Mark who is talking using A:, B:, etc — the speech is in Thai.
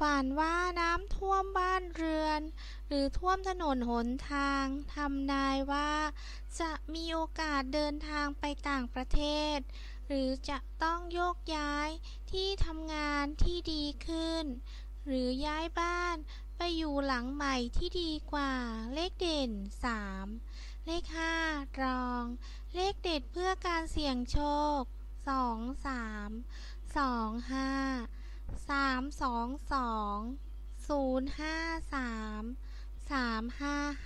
A: ฝันว่าน้ำท่วมบ้านเรือน หรือท่วมถนนหนทางทำนายว่า จะมีโอกาสเดินทางไปต่างประเทศ หรือจะต้องโยกย้ายที่ทำงานที่ดีขึ้น หรือย้ายบ้านไปอยู่หลังใหม่ที่ดีกว่าเลขเด่น 3 เลข 5 รอง เลขเด็ดเพื่อการเสี่ยงโชค 2 3 2 5 สองสองศูนย์ห้าสามสามห้าห้า